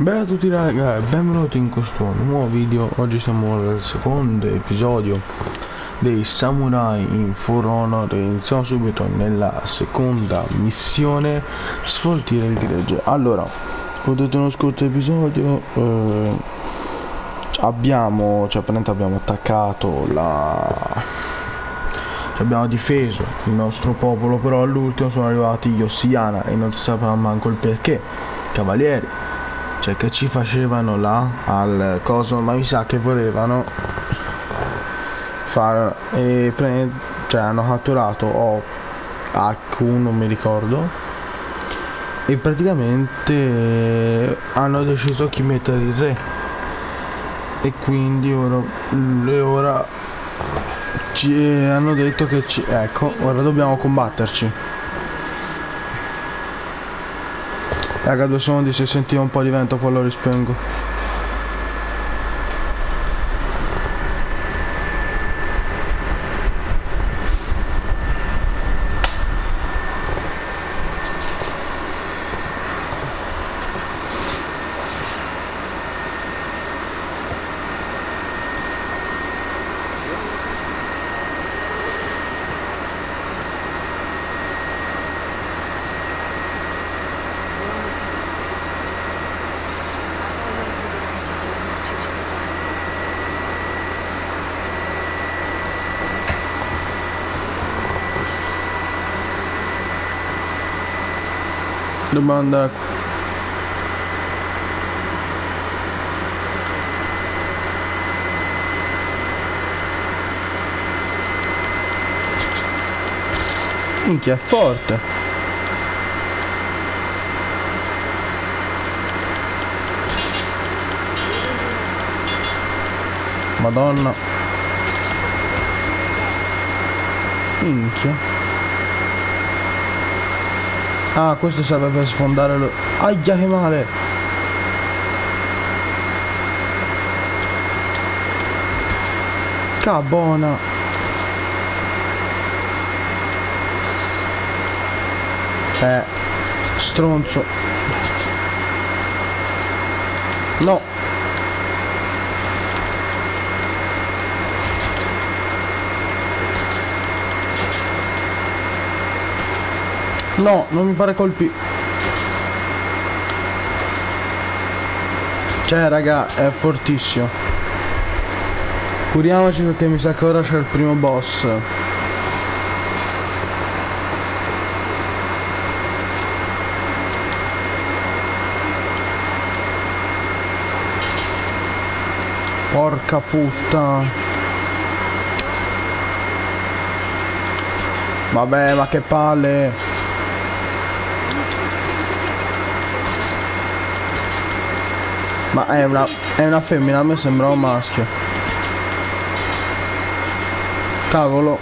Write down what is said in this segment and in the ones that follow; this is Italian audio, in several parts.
Bella a tutti raga e benvenuti in questo nuovo video. Oggi siamo al secondo episodio dei Samurai in For Honor. E iniziamo subito nella seconda missione Sfoltire il gregge Allora, come detto nello scorso episodio eh, Abbiamo, cioè praticamente abbiamo attaccato la abbiamo difeso il nostro popolo però all'ultimo sono arrivati gli Ossiana e non si sapeva manco il perché. Cavalieri cioè che ci facevano là al coso ma mi sa che volevano fare e pre- cioè hanno catturato o H1 non mi ricordo. E praticamente hanno deciso chi mettere il re. E quindi ora, ora ci hanno detto che ci ecco ora dobbiamo combatterci Raga due secondi se sentivo un po' di vento poi lo rispengo Domanda Minchia, è forte. Madonna. Minchia. Ah, questo serve per sfondare lo... Aia che male! Cabona! Eh, stronzo. No, No, non mi pare colpi. Cioè, raga, è fortissimo. Curiamoci perché mi sa che ora c'è il primo boss. Porca puttana. Vabbè, ma che palle. Ma è una, è una femmina, a me sembra un maschio. Cavolo.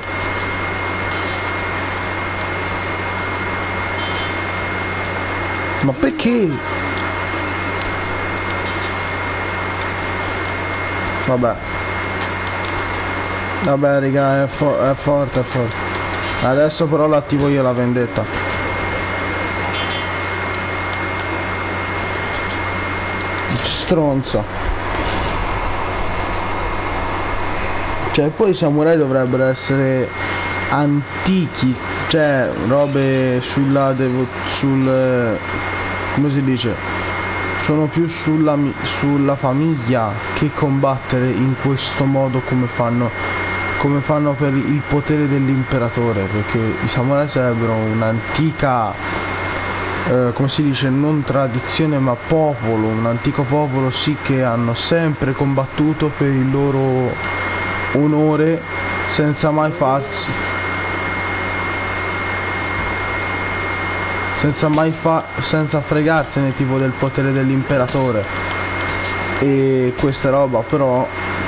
Ma perché? Vabbè. Vabbè, raga, è, fo è forte, è forte. Adesso però l'attivo io la vendetta. Stronzo. Cioè poi i samurai dovrebbero essere antichi, cioè robe sulla devo sul come si dice? Sono più sulla, sulla famiglia che combattere in questo modo come fanno come fanno per il potere dell'imperatore perché i samurai sarebbero un'antica eh, come si dice, non tradizione ma popolo, un antico popolo sì che hanno sempre combattuto per il loro onore senza mai farsi senza mai fa senza fregarsene tipo del potere dell'imperatore. E questa roba però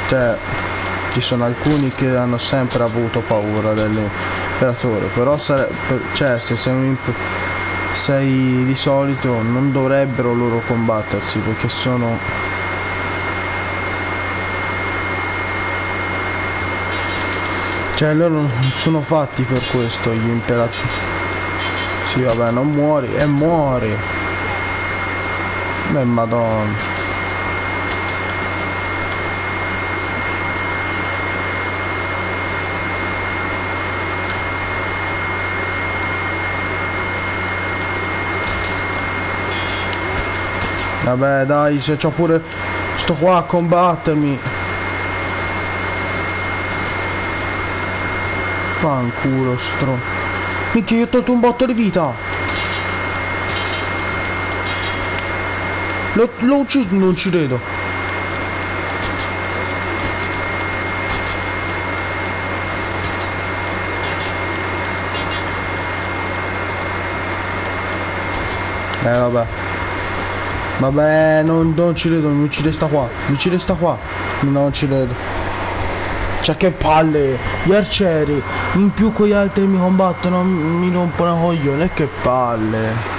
cioè ci sono alcuni che hanno sempre avuto paura dell'imperatore però per, cioè se sei un imperatore sei di solito non dovrebbero loro combattersi perché sono cioè loro non sono fatti per questo gli imperatori sì vabbè non muori e muori Beh, madonna. Vabbè dai, se c'ho pure... Sto qua a combattermi. Fanculo, stro. Minchia, io ho tolto un botto di vita. L'ho ucciso, non ci credo. Eh vabbè. Vabbè, non, non ci credo, mi uccide sta qua. Mi uccide sta qua. Non ci credo. Cioè che palle, gli arcieri, in più quegli altri mi combattono, mi rompono coglione, che palle.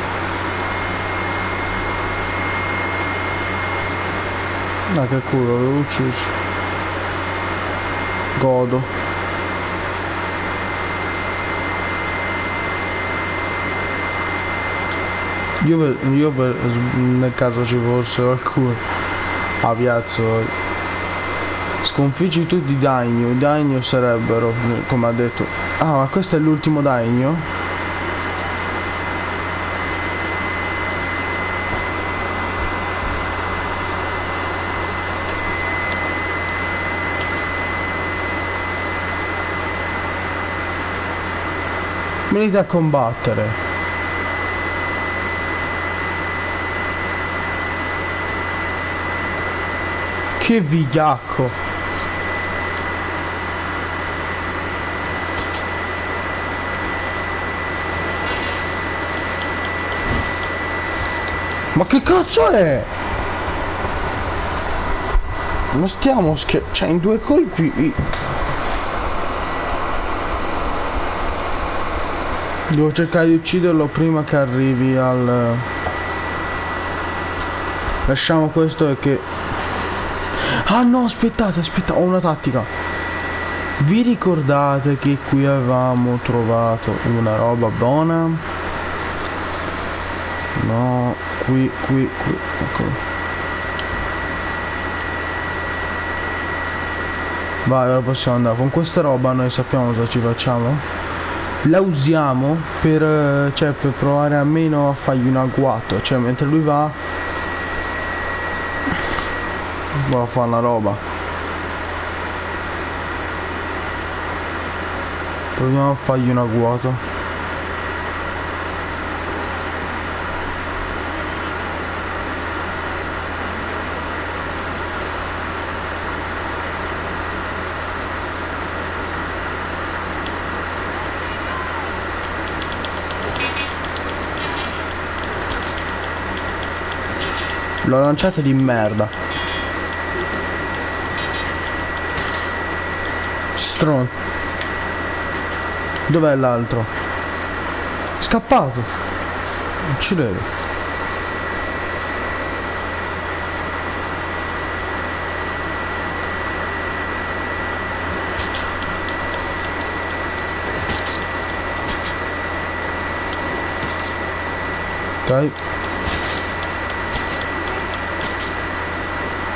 No che culo, l'avevo ucciso. Godo. Io, per, io per, nel caso ci fosse qualcuno a piazzo sconfiggi tutti i daigno, i daigno sarebbero, come ha detto. Ah, ma questo è l'ultimo daigno? Venite a combattere. Che vigliacco. Ma che cazzo è? Non stiamo scherzando, cioè in due colpi Devo cercare di ucciderlo prima che arrivi al... Lasciamo questo e che... Ah no, aspettate, aspettate, ho una tattica. Vi ricordate che qui avevamo trovato una roba buona? No, qui, qui, qui, eccolo. Vai, ora possiamo andare. Con questa roba noi sappiamo cosa ci facciamo la usiamo per, eh, cioè, per provare almeno a fargli un agguato cioè mentre lui va va a fare la roba proviamo a fargli un agguato L'ho lanciato di merda. Stron. Dov'è l'altro? Scappato. Non ci credo.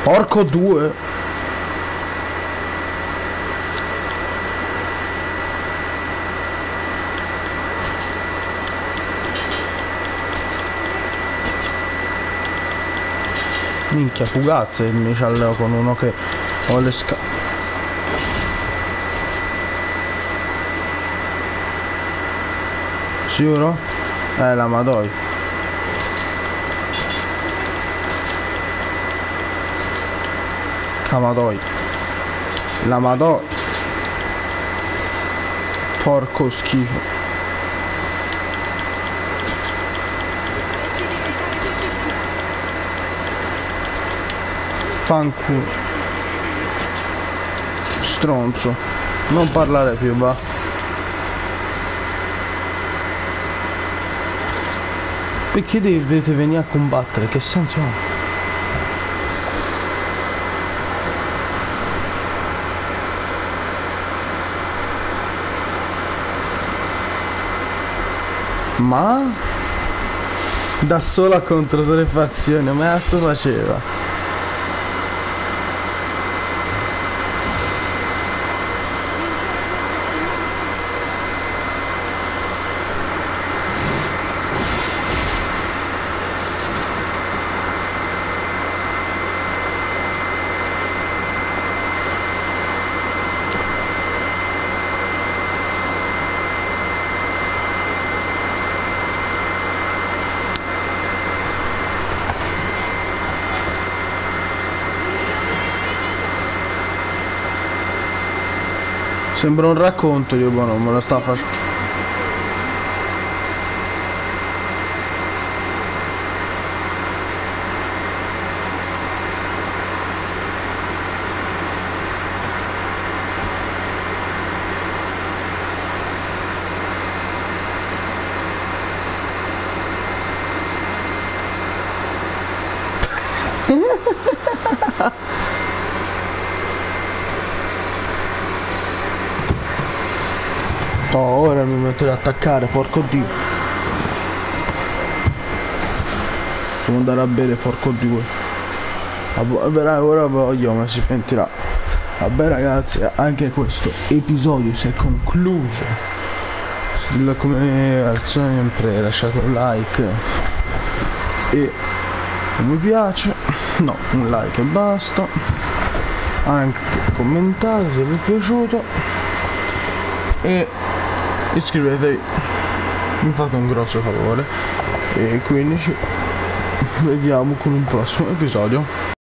Porco due. Minchia, fugazze mi cialleo con uno che ho le sca... Sicuro? Eh, la madoi. Camadoi. La Madò. Porco schifo. Fanculo. Stronzo. Non parlare più, va. Perché dovete venire a combattere? Che senso ha? Ma da sola contro tre fazioni, ma cazzo faceva? Sembra un racconto, io boh, non me lo sta facendo. Oh, ora mi metto ad attaccare, porco dio. Devo andare a bere, porco dio. Vabbè, ora voglio, ma si pentirà. Vabbè ragazzi, anche questo episodio si è concluso. Come al sempre lasciate un like e un mi piace, no, un like e basta. Anche commentate se vi è piaciuto e iscrivetevi mi fate un grosso favore. E quindi ci vediamo con un prossimo episodio